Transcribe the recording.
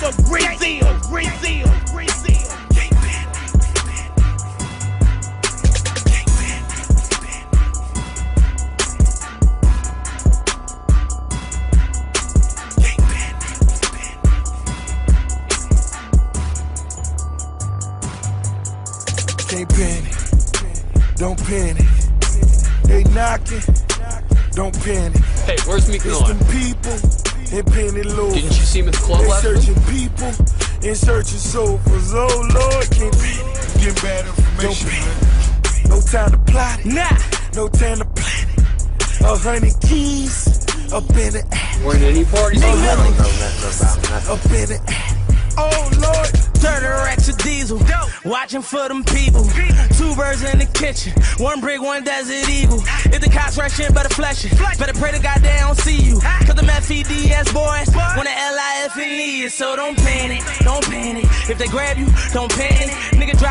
Brazil. Brazil. Can't panic, don't panic. They knocking, don't panic. Hey, where's Meek It's Miller? people in Penny Lou. Didn't you see him at the club They last week? searching people in search of sofas. Oh Lord, can't panic. Getting bad information, Don't man. No time to plot it, Nah. no time to plan it. A hundred keys up in the attic, Weren't any parties? a on hundred that? keys up in the attic. Oh Lord, Watching for them people. Two birds in the kitchen. One brick, one desert eagle. If the cops rush in, better flush it. Better pray to God they don't see you. Cause them FEDS boys want the L-I-F-E, so don't panic, don't panic. If they grab you, don't panic. Nigga dropping